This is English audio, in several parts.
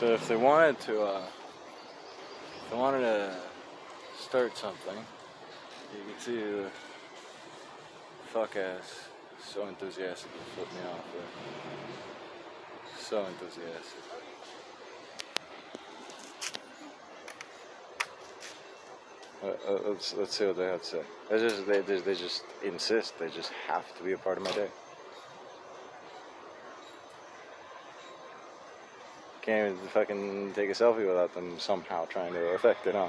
So if they wanted to, uh, if they wanted to start something, you could see the fuck ass so enthusiastic it flipped me off. But so enthusiastic. Uh, uh, let's let's see what they have to say. They just they they just insist. They just have to be a part of my day. Can't even fucking take a selfie without them somehow trying to affect it, huh?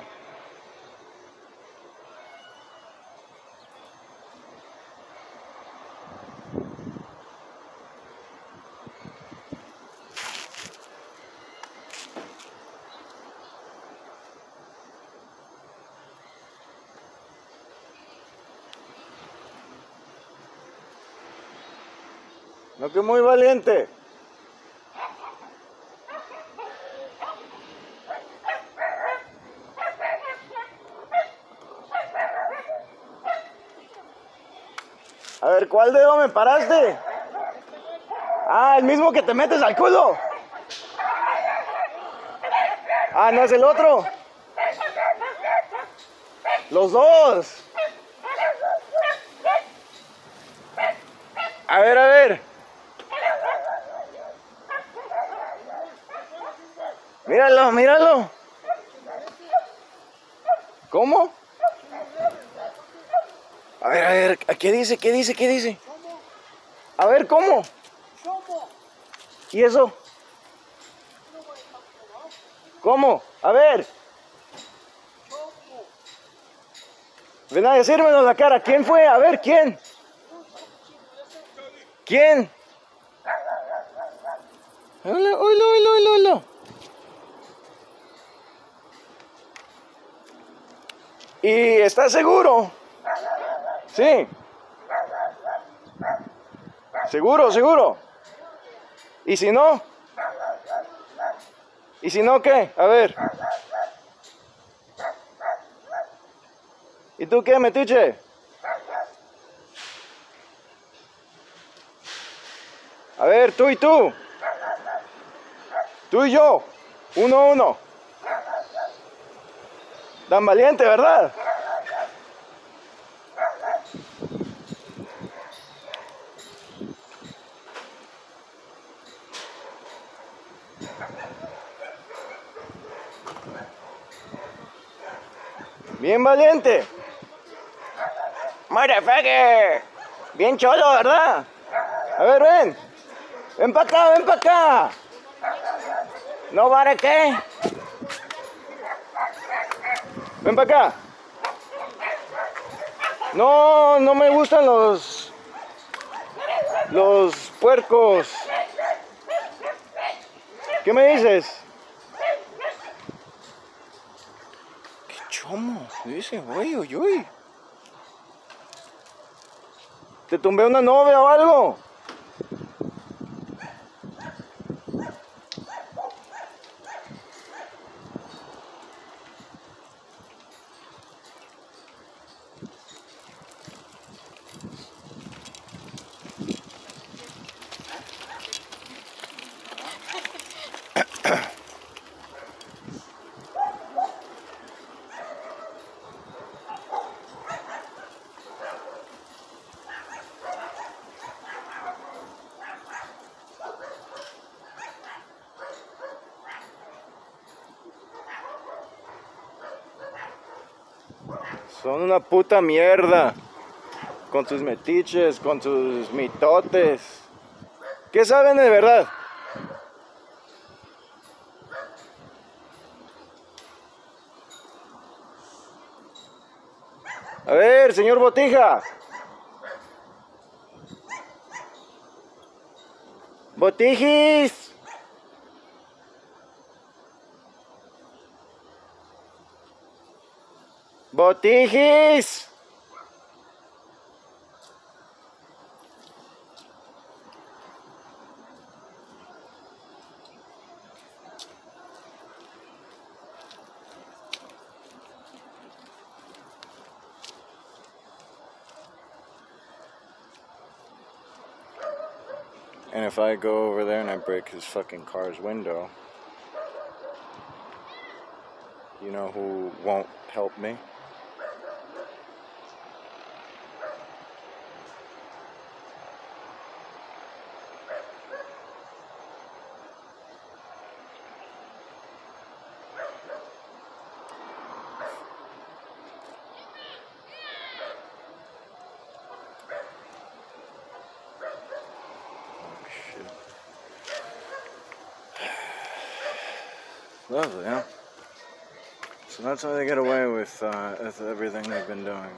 No que muy valiente. A ver, ¿cuál dedo me paraste? Ah, el mismo que te metes al culo. Ah, no es el otro. Los dos. A ver, a ver. Míralo, míralo. ¿Cómo? A ver, a ver, ¿qué dice? ¿Qué dice? ¿Qué dice? A ver, ¿cómo? ¿Y eso? ¿Cómo? A ver. Ven a decírmelo la cara. ¿Quién fue? A ver, ¿quién? ¿Quién? Hola, hola, hola. ¿Y estás seguro? Sí. Seguro, seguro. ¿Y si no? ¿Y si no qué? A ver. ¿Y tú qué, metiche? A ver, tú y tú. Tú y yo. Uno, uno. Tan valiente, ¿verdad? Bien valiente. Motherfucker. Bien cholo, ¿verdad? A ver, ven. Ven para acá, ven para acá. ¿No vale qué? Ven para acá. No, no me gustan los... Los puercos. ¿Qué me dices? ¿Qué chomo? Dice, uy, uy, uy. ¿Te tumbé una novia o algo? Son una puta mierda. Con sus metiches, con sus mitotes. ¿Qué saben de verdad? A ver, señor Botija. Botijis. Botijis. And if I go over there and I break his fucking car's window, You know who won't help me? Lovely, huh? So that's how they get away with, uh, with everything they've been doing.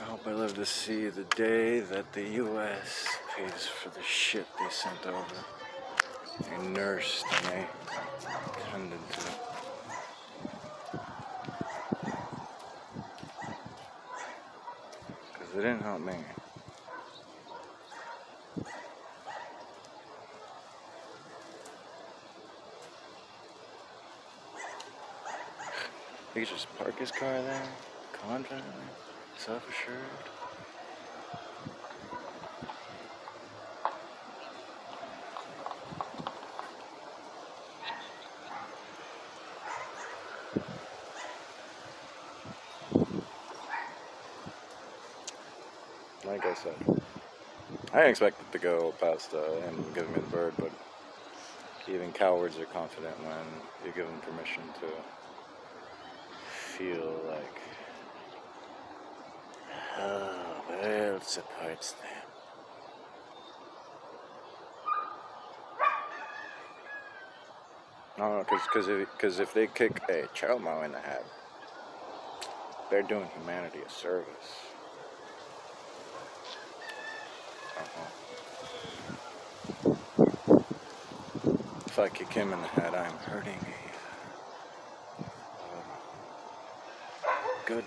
I hope I live to see the day that the U.S. pays for the shit they sent over. They nursed and they tended to. They didn't help me. He could just park his car there, confidently, self assured. Like I said, I didn't expect to go past uh, him giving me the bird, but even cowards are confident when you give them permission to feel like oh, world supports them. No, no, because if, cause if they kick a child Mao in the head, they're doing humanity a service. Uh-huh. If I kick him in the head, I'm hurting a uh, good,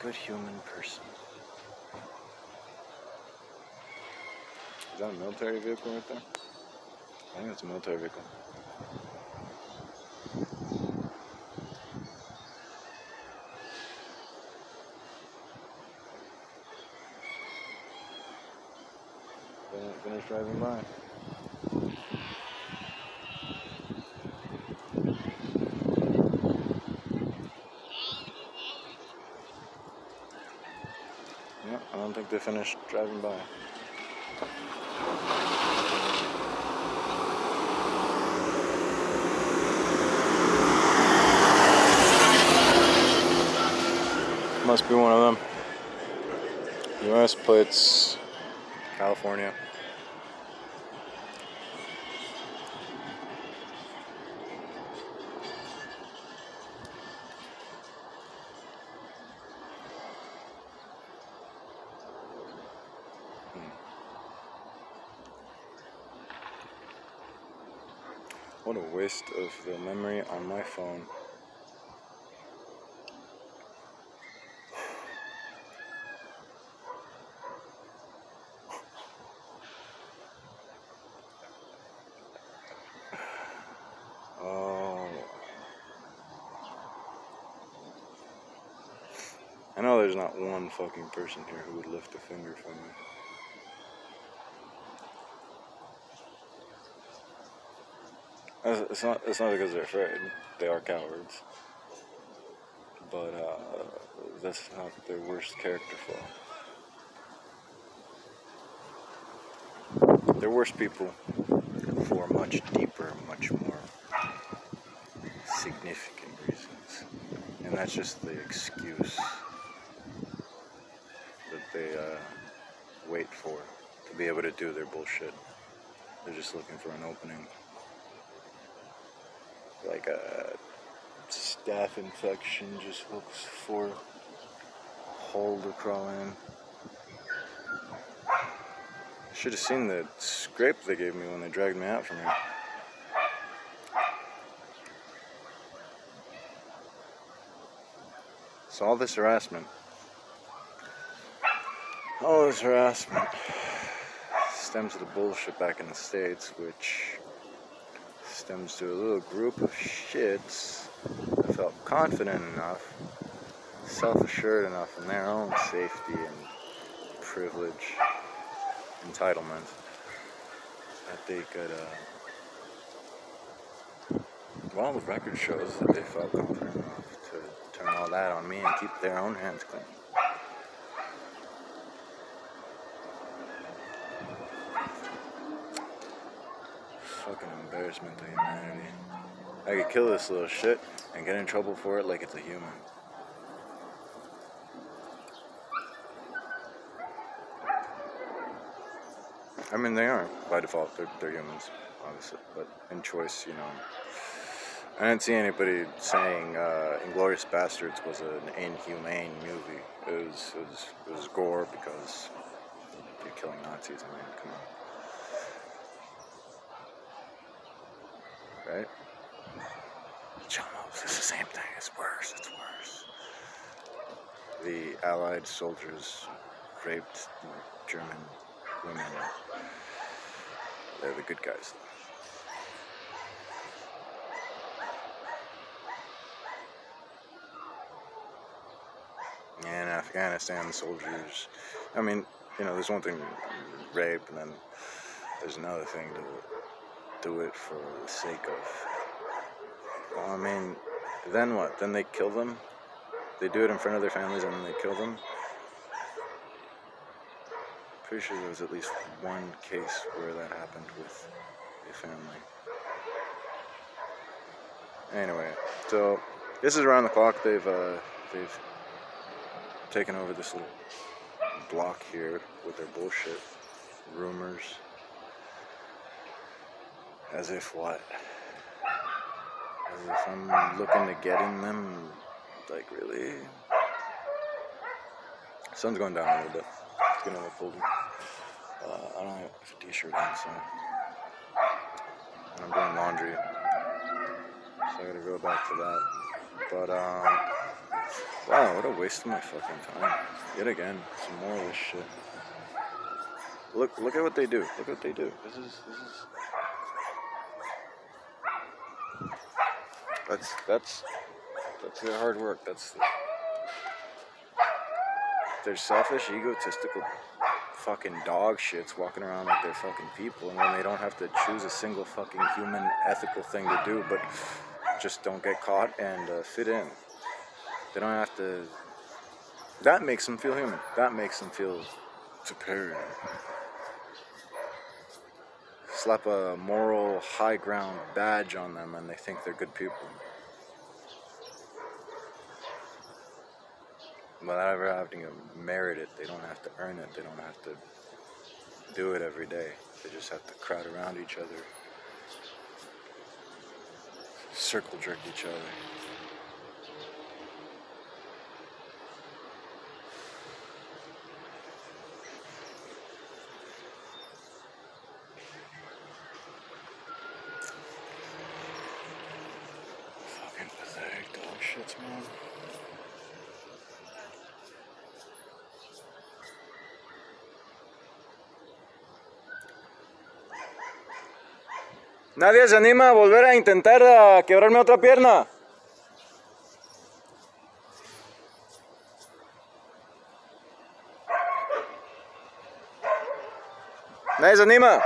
good human person. Is that a military vehicle right there? I think it's a military vehicle. Fin- Finish driving by. Yeah, I don't think they finished driving by. Must be one of them. U.S. plates, California. What a waste of the memory on my phone. I know there's not one fucking person here who would lift a finger for me. It's not. It's not because they're afraid. They are cowards. But uh, that's not their worst character flaw. They're worse people for much deeper, much more significant reasons, and that's just the excuse they uh, wait for to be able to do their bullshit. They're just looking for an opening like a staph infection just looks for a hole to crawl in. Should have seen the scrape they gave me when they dragged me out from here. So all this harassment, all this harassment stems to the bullshit back in the States, which stems to a little group of shits that felt confident enough, self assured enough in their own safety and privilege, entitlement, that they could uh, Well, the record shows that they felt confident enough to turn all that on me and keep their own hands clean. Fucking embarrassment to humanity. I could kill this little shit and get in trouble for it like it's a human. I mean, they aren't by default. They're, they're humans, obviously, but in choice, you know. I didn't see anybody saying uh, *Inglourious Basterds* was an inhumane movie. It was, it was, it was gore because you're killing Nazis. I mean, come on, right? Chumos, it's the same thing. It's worse. It's worse. The Allied soldiers raped German women. They're the good guys. And Afghanistan soldiers, I mean, you know, there's one thing, rape, and then there's another thing to do it for the sake of. Well, I mean, then what? Then they kill them? They do it in front of their families and then they kill them? Pretty sure there was at least one case where that happened with a family. Anyway, so this is around the clock. They've uh, they've taken over this little block here with their bullshit rumors. As if what? As if I'm looking to get in them. Like really? Sun's going down a little bit. It's getting a little colder. Uh, I don't have a t-shirt on, so I'm doing laundry, so I gotta go back to that. But um, wow, what a waste of my fucking time. Yet again, some more of this shit. Look, look at what they do. Look what they do. This is, this is. That's that's that's their hard work. That's the, they're selfish, egotistical fucking dog shits walking around like they're fucking people and then they don't have to choose a single fucking human ethical thing to do but just don't get caught and uh, fit in. They don't have to that makes them feel human. That makes them feel superior. Slap a moral high ground badge on them and they think they're good people without ever having to merit it. They don't have to earn it. They don't have to do it every day. They just have to crowd around each other, circle jerk each other. Nadie se anima a volver a intentar quebrarme otra pierna. Nadie se anima.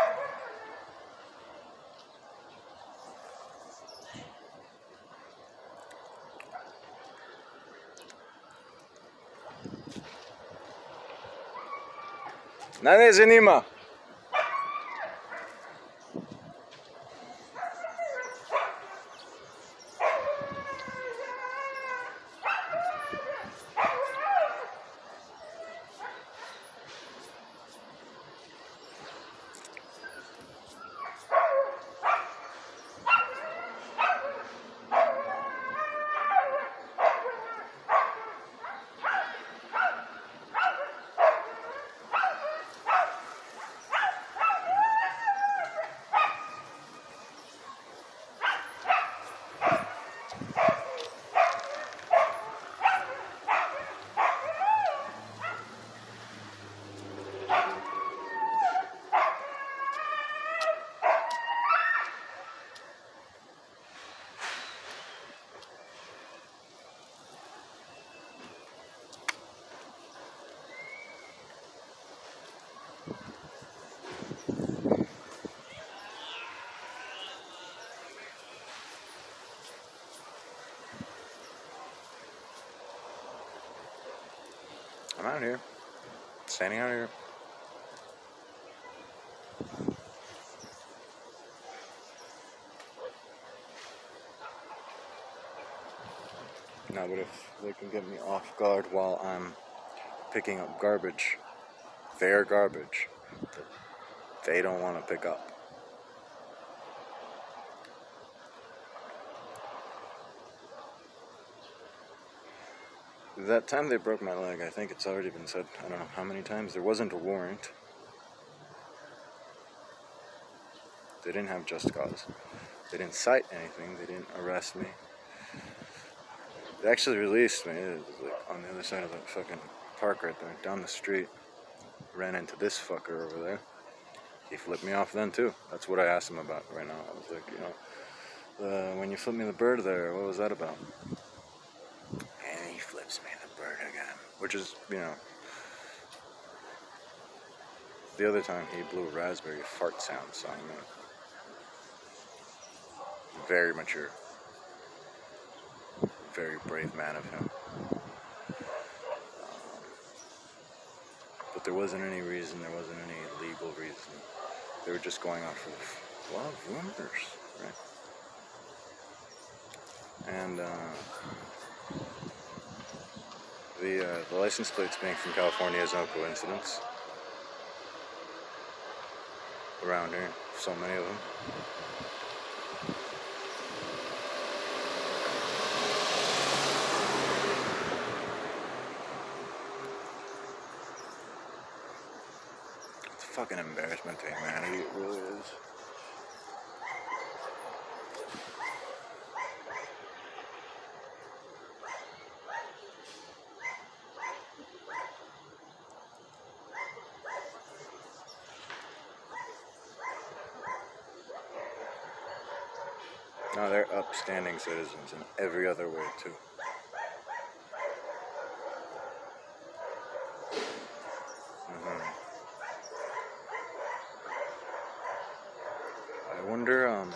Nadie se anima. Standing out here. Now, but if they can get me off guard while I'm picking up garbage, their garbage, that they don't want to pick up. That time they broke my leg, I think it's already been said, I don't know how many times, there wasn't a warrant. They didn't have just cause. They didn't cite anything, they didn't arrest me. They actually released me it was like on the other side of the fucking park right there, down the street. Ran into this fucker over there. He flipped me off then too. That's what I asked him about right now. I was like, you know, uh, when you flipped me the bird there, what was that about? And he flips me the bird again, which is, you know, the other time he blew a raspberry fart sound, so I mean, very mature very brave man of him. Um, but there wasn't any reason, there wasn't any legal reason. They were just going off of a lot of rumors, right? And uh, the, uh, the license plates being from California is no coincidence. Around here, so many of them. It's a fucking embarrassment to humanity. It really is. Upstanding citizens in every other way, too. I wonder, um,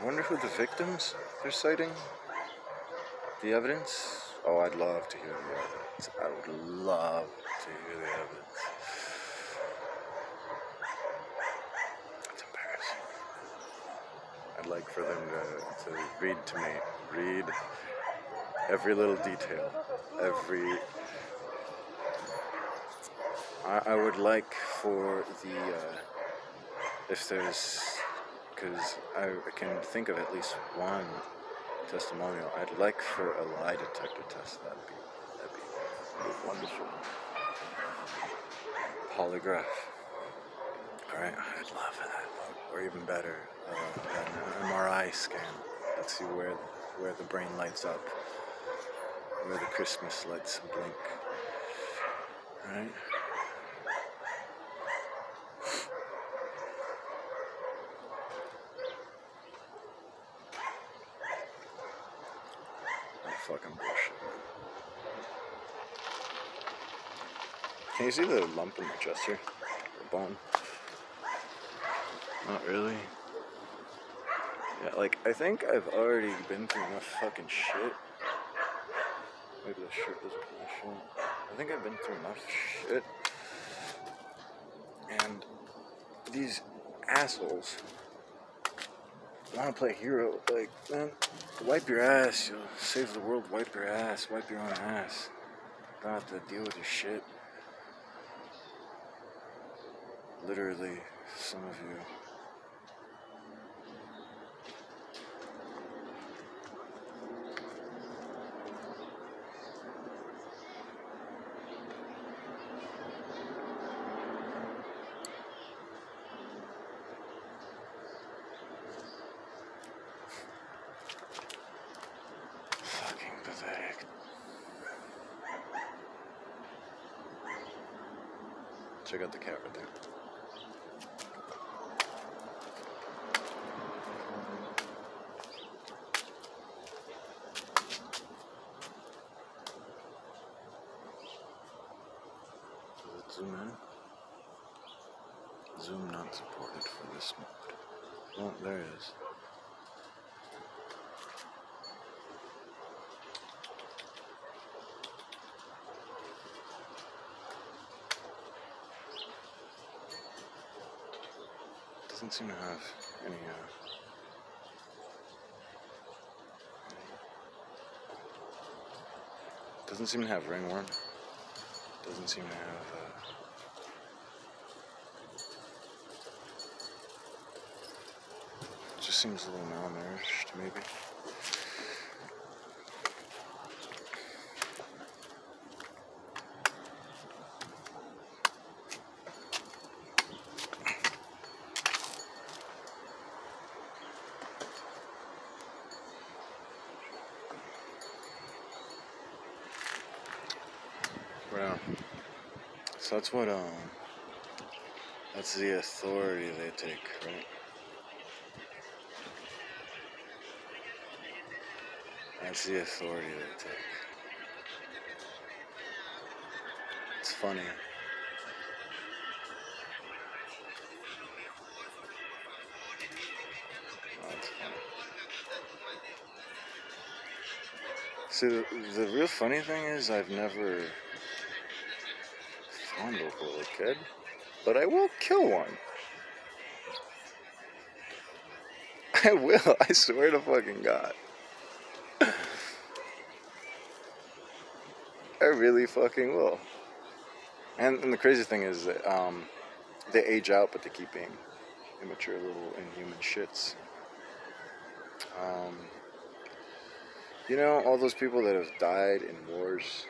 I wonder who the victims they're citing? The evidence? Oh, I'd love to hear the evidence. I would love to hear the evidence. It's embarrassing. Like for them to, to read to me, read every little detail, every. I, I would like for the, uh, if there's because I can think of at least one testimonial. I'd like for a lie detector test. That'd be that'd be, wonderful. Polygraph. All right, I'd love that. Or even better, uh, an MRI scan. Let's see where where the brain lights up, where the Christmas lights blink. All right. fucking bullshit. Can you see the lump in my chest here? The bone? Not really. Yeah, like, I think I've already been through enough fucking shit. Maybe the shirt doesn't my shirt. I think I've been through enough shit. And these assholes want to play hero. Like, man, wipe your ass. You'll save the world. Wipe your ass. Wipe your own ass. Don't have to deal with your shit. Literally, some of you. Check out the cat right there. Does it zoom in? Zoom not supported for this mode. Oh, there it is. Doesn't seem to have any. Uh, doesn't seem to have ringworm. Doesn't seem to have. Uh, just seems a little malnourished, maybe. Well, so that's what um that's the authority they take, right? That's the authority they take. It's funny. See, the, the real funny thing is, I've never little kid, but I will kill one. I will. I swear to fucking God. I really fucking will. And, and the crazy thing is that um, they age out, but they keep being immature little inhuman shits. Um, you know, all those people that have died in wars.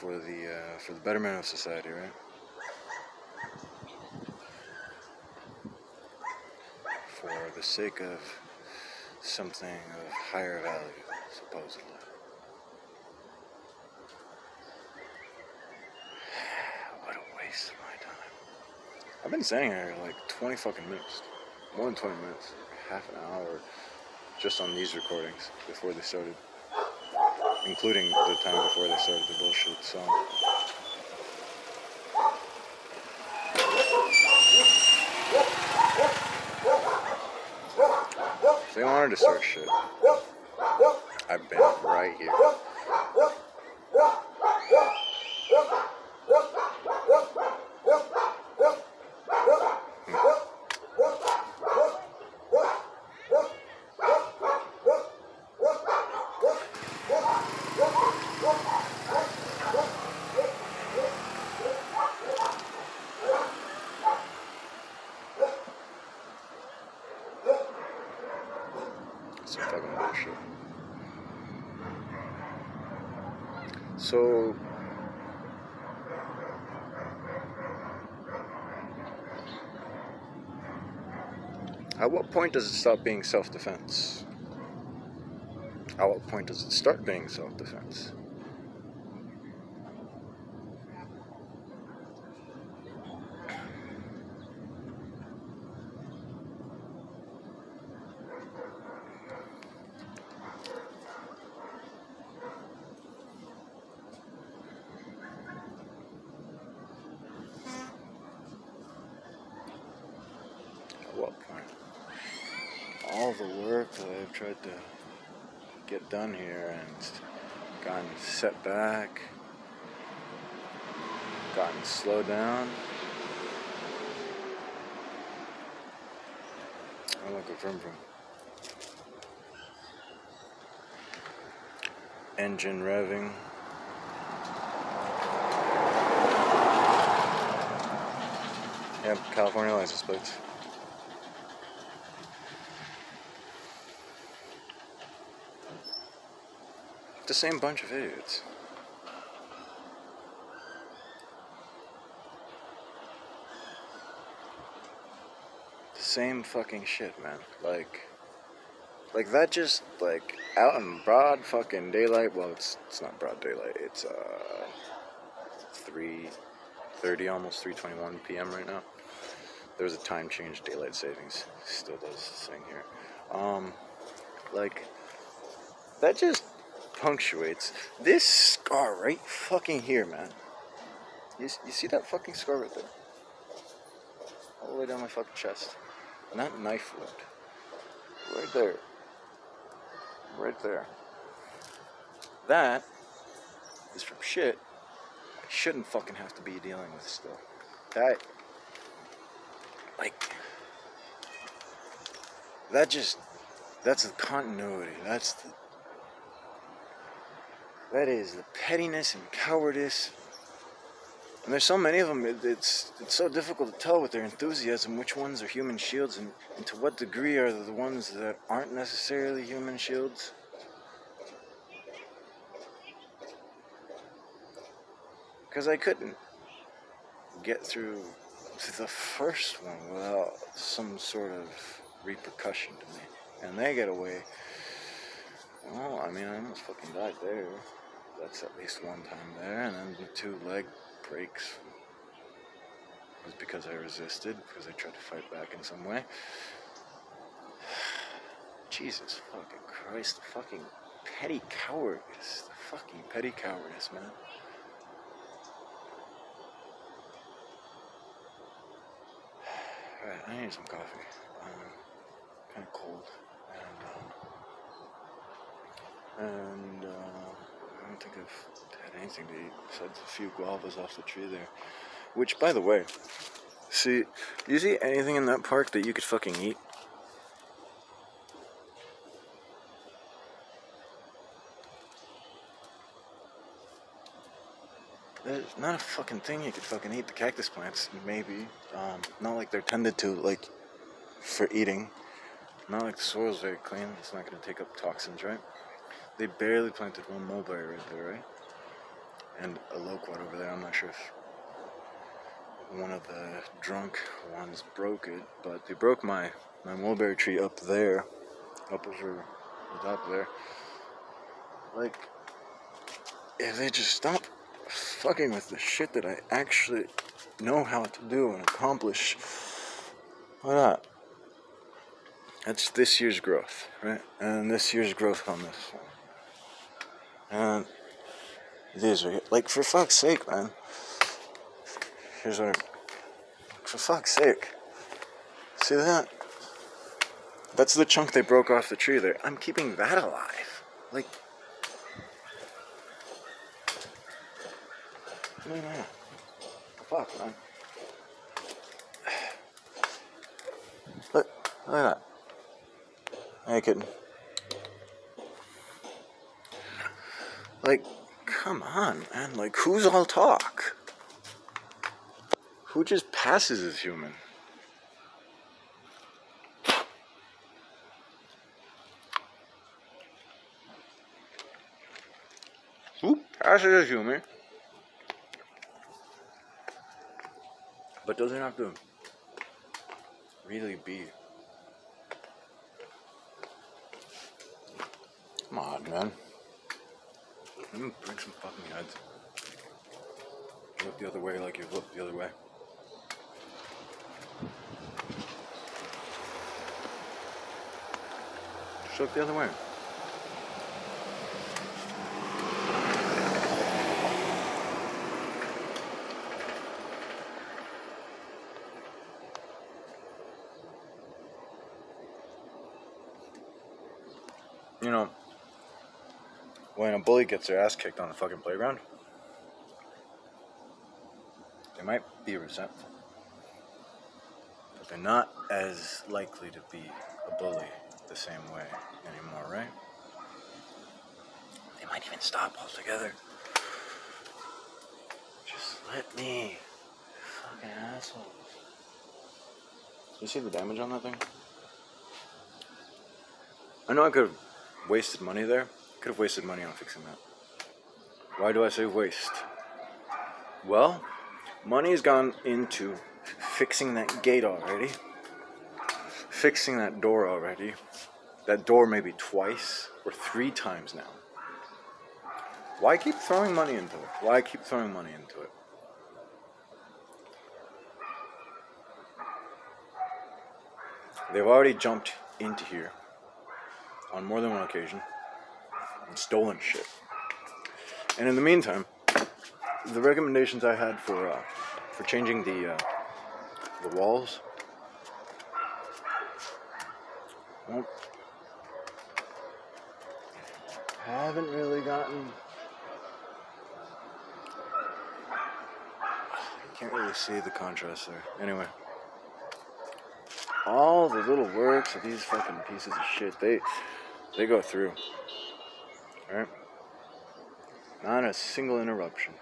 For the uh, for the betterment of society, right? For the sake of something of higher value, supposedly. What a waste of my time. I've been sitting here like 20 fucking minutes. More than 20 minutes. Half an hour just on these recordings before they started. Including the time before they started the bullshit song. If they wanted to start shit, I've been right here. Some fucking bullshit. So. At what point does it stop being self defense? At what point does it start being self defense? At what point? All the work that I've tried to get done here and gotten set back, gotten slowed down. I'm a vroom vroom. Engine revving. Yep, California license plates. The same bunch of idiots. The same fucking shit, man. Like, like that just like out in broad fucking daylight. Well, it's it's not broad daylight. It's uh three thirty, almost three twenty one p.m. right now. There's a time change, daylight savings still does this thing here. Um, like that just punctuates this scar right fucking here, man. You, you see that fucking scar right there? All the way down my fucking chest. And that knife wound. Right there. Right there. That is from shit I shouldn't fucking have to be dealing with still. That, like, that just, that's the continuity. That's the, that is the pettiness and cowardice. And there's so many of them, it, it's, it's so difficult to tell with their enthusiasm which ones are human shields and, and to what degree are the ones that aren't necessarily human shields. Because I couldn't get through the first one without some sort of repercussion to me. And they get away. Well, I mean, I almost fucking died there. That's at least one time there. And then the two leg breaks was because I resisted, because I tried to fight back in some way. Jesus fucking Christ, the fucking petty cowardice. The fucking petty cowardice, man. Alright, I need some coffee. I'm kind of cold. And, uh, I don't think I've had anything to eat besides a few guavas off the tree there. Which, by the way, see, do you see anything in that park that you could fucking eat? There's not a fucking thing you could fucking eat. The cactus plants, maybe. Um, not like they're tended to, like, for eating. Not like the soil's very clean. It's not going to take up toxins, right? They barely planted one mulberry right there, right? And a loquat over there. I'm not sure if one of the drunk ones broke it, but they broke my, my mulberry tree up there, up over the top there. Like, if they just stop fucking with the shit that I actually know how to do and accomplish. Why not? That's this year's growth, right? And this year's growth on this one. And these are like for fuck's sake, man. Here's. I, for fuck's sake. See that? That's the chunk they broke off the tree there. I'm keeping that alive. Like No, no. Fuck, man. Look, look at that. I ain't. Like, come on, man. Like, who's all talk? Who just passes as human? Who passes as human? But doesn't have to really be. Come on, man. Me bring some fucking heads. Look the other way like you look the other way. Just look the other way. you know, gets their ass kicked on the fucking playground, they might be resentful. But they're not as likely to be a bully the same way anymore, right? They might even stop altogether. Just let me. Fucking asshole. You see the damage on that thing? I know I could have wasted money there. Could have wasted money on fixing that. Why do I say waste? Well, money has gone into fixing that gate already, fixing that door already. That door maybe twice or three times now. Why keep throwing money into it? Why keep throwing money into it? They've already jumped into here on more than one occasion and stolen shit. And in the meantime, the recommendations I had for uh, for changing the uh, the walls, well, haven't really gotten can't really see the contrast there. Anyway. All the little works of these fucking pieces of shit, they they go through. Alright? Not a single interruption.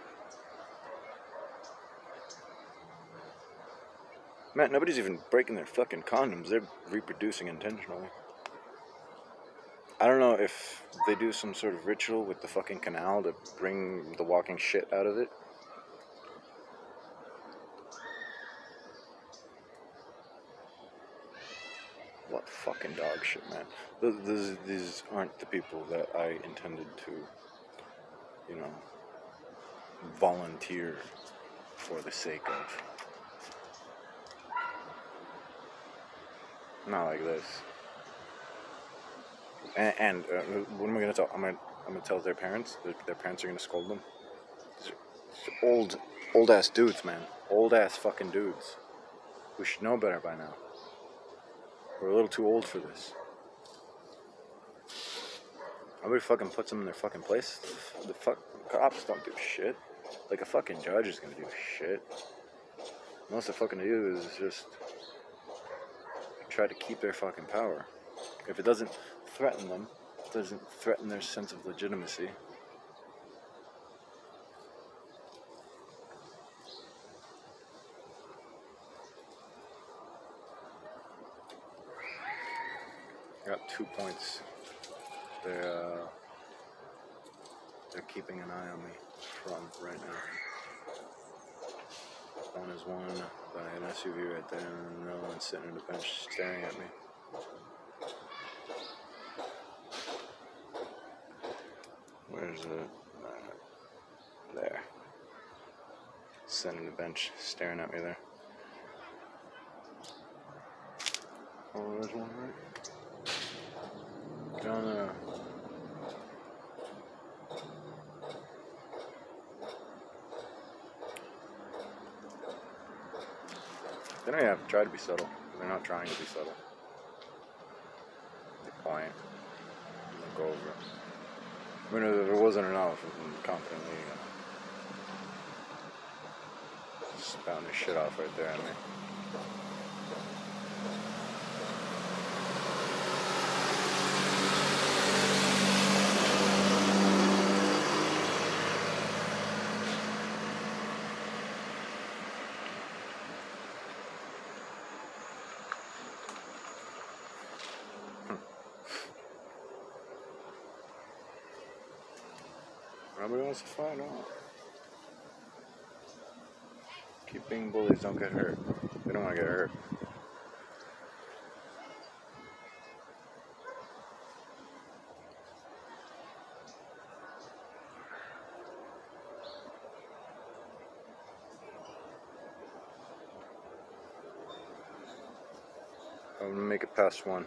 Matt, nobody's even breaking their fucking condoms. They're reproducing intentionally. I don't know if they do some sort of ritual with the fucking canal to bring the walking shit out of it. What fucking dog shit, man. These, these aren't the people that I intended to, you know, volunteer for the sake of. Not like this. And, and uh, what am I gonna tell? I'm gonna I'm gonna tell their parents. Their, their parents are gonna scold them. Old old ass dudes, man. Old ass fucking dudes. We should know better by now. We're a little too old for this. Nobody fucking puts them in their fucking place. The fuck cops don't do shit. Like a fucking judge is gonna do shit. Most they fucking do is just try to keep their fucking power. If it doesn't threaten them, doesn't threaten their sense of legitimacy. Two points. They're uh, they're keeping an eye on me from right now. One is one by an SUV right there, and another one sitting on the bench staring at me. Where's it? Uh, there. Sitting on the bench, staring at me there. Oh, there's one right. They don't have to try to be subtle. They're not trying to be subtle. They're quiet. They'll go over it. I mean, if there wasn't enough, confidently uh, spouting his shit off right there at me. Nobody wants to fight out. Keep being bullies, don't get hurt. We don't want to get hurt. I'm gonna make it past one.